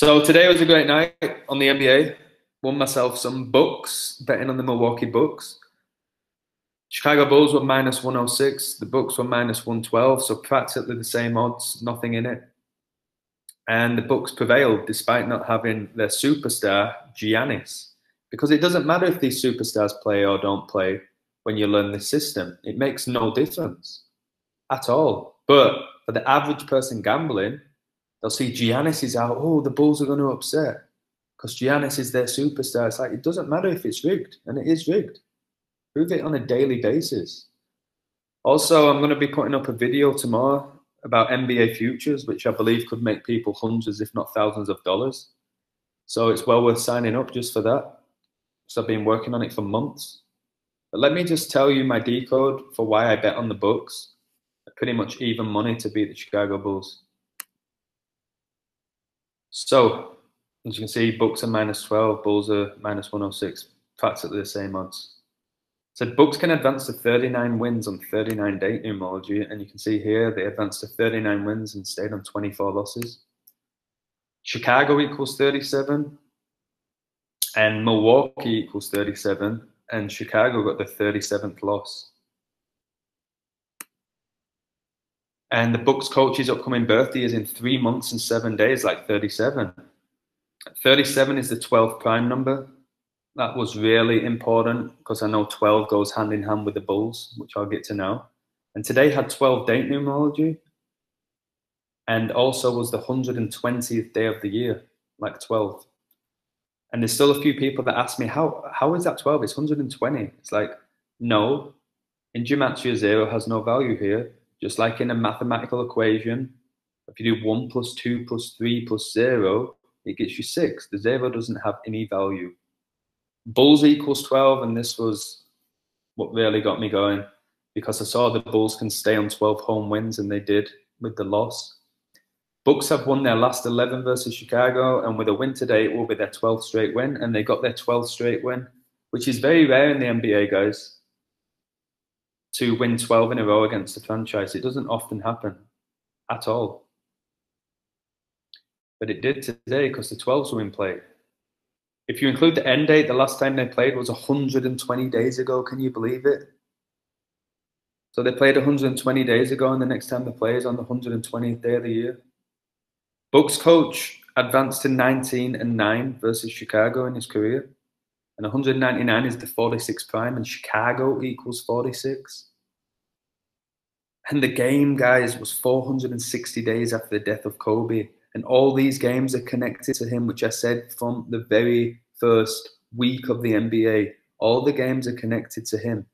So today was a great night on the NBA. Won myself some books, betting on the Milwaukee Bucks. Chicago Bulls were minus 106. The Bucks were minus 112, so practically the same odds, nothing in it. And the Bucks prevailed despite not having their superstar, Giannis. Because it doesn't matter if these superstars play or don't play when you learn the system. It makes no difference at all. But for the average person gambling, they'll see Giannis is out. Oh, the Bulls are going to upset because Giannis is their superstar. It's like it doesn't matter if it's rigged, and it is rigged. Prove it on a daily basis. Also, I'm going to be putting up a video tomorrow about NBA futures, which I believe could make people hundreds, if not thousands, of dollars. So it's well worth signing up just for that. So I've been working on it for months. But let me just tell you my decode for why I bet on the Bucks. Pretty much even money to beat the Chicago Bulls. So, as you can see, Bucks are minus 12, Bulls are minus 106, practically the same odds. So Bucks can advance to 39 wins on 39 date numerology, and you can see here they advanced to 39 wins and stayed on 24 losses. Chicago equals 37, and Milwaukee equals 37, and Chicago got the 37th loss. And the Bucks coach's upcoming birthday is in three months and seven days, like 37. 37 is the 12th prime number. That was really important because I know 12 goes hand in hand with the Bulls, which I'll get to know. And today had 12 date numerology and also was the 120th day of the year, like 12. And there's still a few people that ask me, how, how is that 12? It's 120. It's like, no, in gematria, zero has no value here just like in a mathematical equation, if you do 1 plus 2 plus 3 plus 0, it gets you 6. The 0 doesn't have any value. Bulls equals 12, and this was what really got me going because I saw the Bulls can stay on 12 home wins, and they did with the loss. Bucks have won their last 11 versus Chicago, and with a win today, it will be their 12th straight win, and they got their 12th straight win, which is very rare in the NBA, guys to win 12 in a row against the franchise. It doesn't often happen at all. But it did today because the 12s were in play. If you include the end date, the last time they played was 120 days ago. Can you believe it? So they played 120 days ago, and the next time they play is on the 120th day of the year. Bucks coach advanced to 19 and 9 versus Chicago in his career. And 199 is the 46 prime, and Chicago equals 46. And the game, guys, was 460 days after the death of Kobe. And all these games are connected to him, which I said from the very first week of the NBA. All the games are connected to him.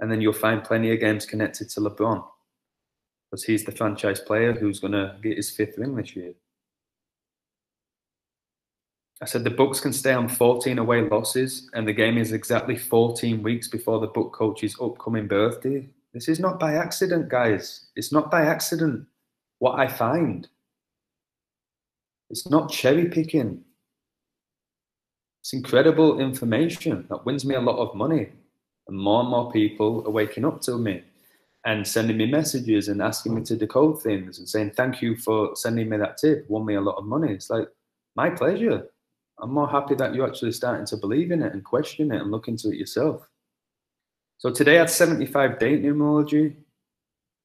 And then you'll find plenty of games connected to LeBron because he's the franchise player who's going to get his fifth ring this year. I said the Bucks can stay on 14 away losses, and the game is exactly 14 weeks before the book coach's upcoming birthday. This is not by accident, guys. It's not by accident what I find. It's not cherry picking. It's incredible information that wins me a lot of money. And more and more people are waking up to me and sending me messages and asking me to decode things and saying, Thank you for sending me that tip. Won me a lot of money. It's like, my pleasure. I'm more happy that you're actually starting to believe in it and question it and look into it yourself. So today at 75 date numerology.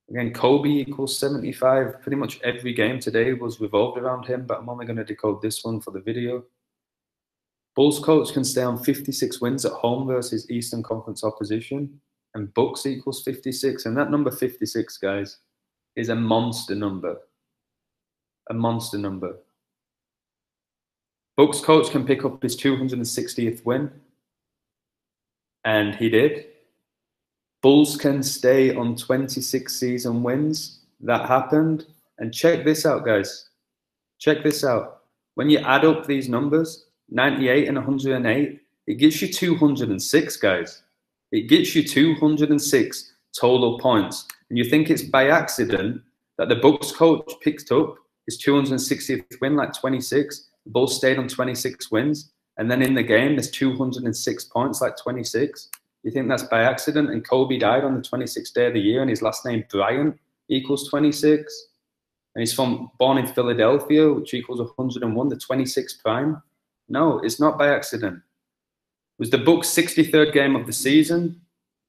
Again, Kobe equals 75. Pretty much every game today was revolved around him, but I'm only going to decode this one for the video. Bulls coach can stay on 56 wins at home versus Eastern Conference opposition, and Bucks equals 56. And that number 56, guys, is a monster number. A monster number. Bucks coach can pick up his 260th win, and he did. Bulls can stay on 26 season wins. That happened. And check this out, guys. Check this out. When you add up these numbers, 98 and 108, it gets you 206, guys. It gets you 206 total points. And you think it's by accident that the Bucks coach picked up his 260th win, like 26, the Bulls stayed on 26 wins. And then in the game, there's 206 points, like 26. You think that's by accident? And Kobe died on the 26th day of the year, and his last name Bryant equals 26. and he's from born in Philadelphia, which equals 101, the 26th prime. No, it's not by accident. It was the Bucks' 63rd game of the season,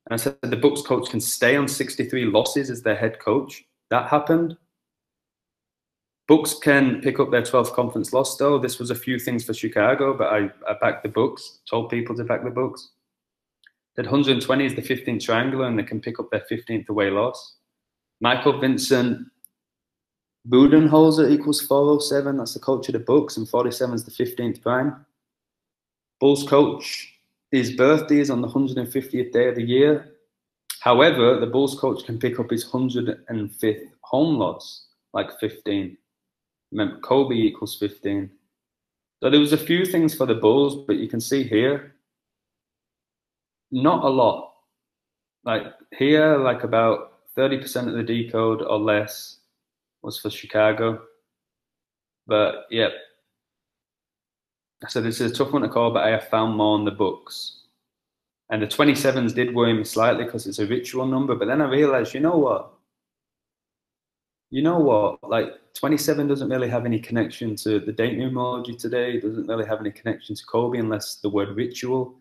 and I said the Bucks coach can stay on 63 losses as their head coach. That happened. Bucks can pick up their 12th conference loss, though. This was a few things for Chicago, but I, I backed the Bucks, told people to back the Bucks. That 120 is the 15th triangular, and they can pick up their 15th away loss. Michael Vincent Budenholzer equals 407. That's the coach of the Bucks, and 47 is the 15th prime. Bulls coach, his birthday is on the 150th day of the year. However, the Bulls coach can pick up his 105th home loss, like 15. Remember, Kobe equals 15. So there was a few things for the Bulls, but you can see here, not a lot. Like here, like about 30% of the decode or less was for Chicago. But yeah, so this is a tough one to call, but I have found more on the Bucks. And the 27s did worry me slightly because it's a ritual number. But then I realized, you know what? You know what? Like 27 doesn't really have any connection to the date numerology today. It doesn't really have any connection to Kobe unless the word ritual.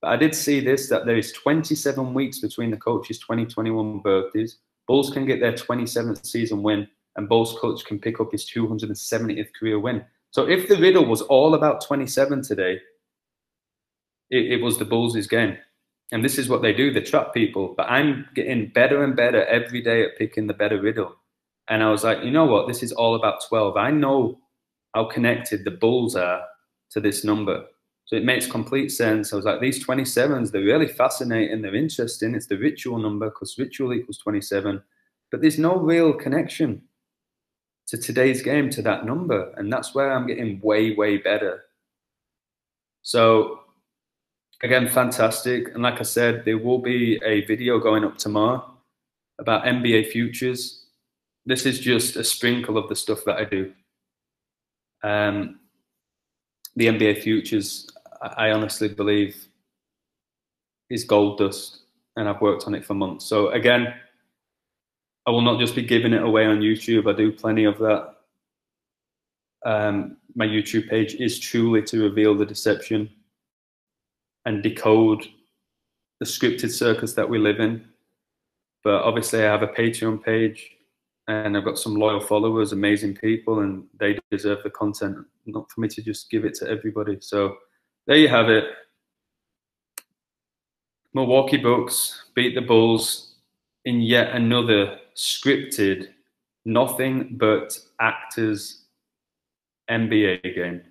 But I did see this that there is 27 weeks between the coaches' 2021 birthdays. Bulls can get their 27th season win and Bulls coach can pick up his 270th career win. So if the riddle was all about 27 today, it, it was the Bulls' game. And this is what they do, they trap people. But I'm getting better and better every day at picking the better riddle. And I was like, you know what? This is all about 12. I know how connected the Bulls are to this number. So it makes complete sense. I was like, these 27s, they're really fascinating. They're interesting. It's the ritual number because ritual equals 27. But there's no real connection to today's game to that number. And that's where I'm getting way, way better. So again, fantastic. And like I said, there will be a video going up tomorrow about NBA futures. This is just a sprinkle of the stuff that I do. Um, the NBA futures, I honestly believe, is gold dust, and I've worked on it for months. So again, I will not just be giving it away on YouTube. I do plenty of that. Um, my YouTube page is truly to reveal the deception and decode the scripted circus that we live in. But obviously, I have a Patreon page and I've got some loyal followers, amazing people, and they deserve the content, not for me to just give it to everybody. So there you have it. Milwaukee Bucks beat the Bulls in yet another scripted, nothing but actors NBA game.